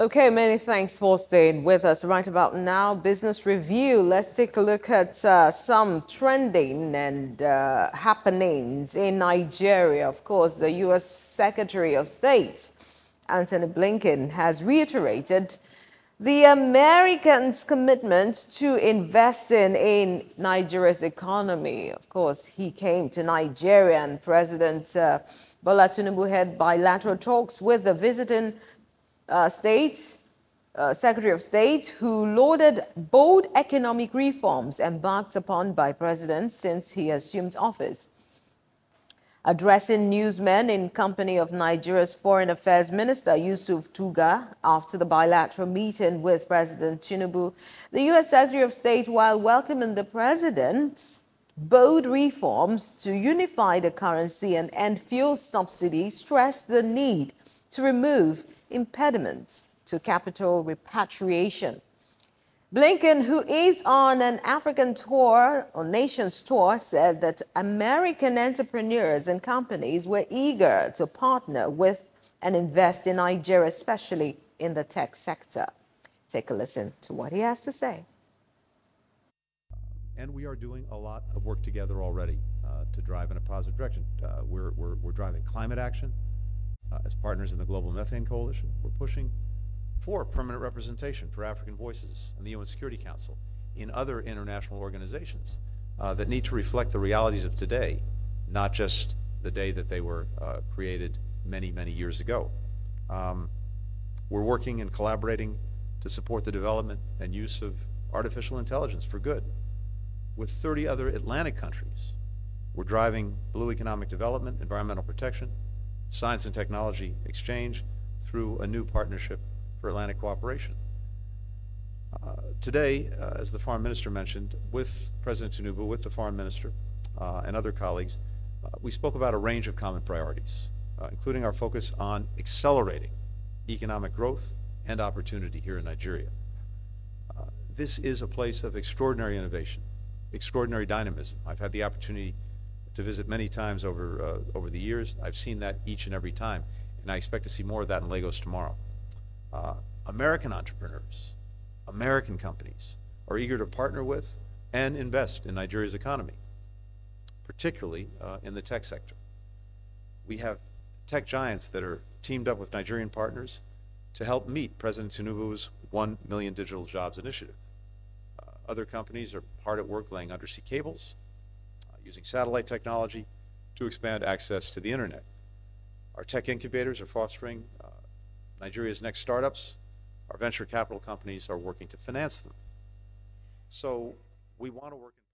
Okay, many thanks for staying with us. Right about now, Business Review. Let's take a look at uh, some trending and uh, happenings in Nigeria. Of course, the U.S. Secretary of State, Antony Blinken, has reiterated the Americans' commitment to investing in Nigeria's economy. Of course, he came to Nigeria and President uh, Bola Tinubu had bilateral talks with the visiting uh, State, uh, Secretary of State, who lauded bold economic reforms embarked upon by President since he assumed office. Addressing newsmen in company of Nigeria's Foreign Affairs Minister Yusuf Tuggar after the bilateral meeting with President Tinubu, the U.S. Secretary of State, while welcoming the president's bold reforms to unify the currency and end fuel subsidy, stressed the need to remove impediments to capital repatriation. Blinken, who is on an African tour or nations tour, said that American entrepreneurs and companies were eager to partner with and invest in Nigeria, especially in the tech sector. Take a listen to what he has to say. And we are doing a lot of work together already uh, to drive in a positive direction. Uh, we're, we're, we're driving climate action uh, as partners in the Global Methane Coalition. We're pushing for permanent representation for African voices in the UN Security Council, in other international organizations uh, that need to reflect the realities of today, not just the day that they were uh, created many, many years ago. Um, we're working and collaborating to support the development and use of artificial intelligence for good. With 30 other Atlantic countries, we're driving blue economic development, environmental protection, science and technology exchange through a new partnership for Atlantic cooperation. Uh, today, uh, as the foreign minister mentioned, with President Tinubu, with the foreign minister uh, and other colleagues, uh, we spoke about a range of common priorities, uh, including our focus on accelerating economic growth and opportunity here in Nigeria. Uh, this is a place of extraordinary innovation, extraordinary dynamism. I've had the opportunity to visit many times over, over the years. I've seen that each and every time, and I expect to see more of that in Lagos tomorrow uh, American entrepreneurs, American companies are eager to partner with and invest in Nigeria's economy, particularly uh, in the tech sector. We have tech giants that are teamed up with Nigerian partners to help meet President Tinubu's 1 million digital jobs initiative. Uh, other companies are hard at work laying undersea cables, uh, using satellite technology to expand access to the internet. Our tech incubators are fostering uh, Nigeria's next startups, our venture capital companies are working to finance them. So we want to work in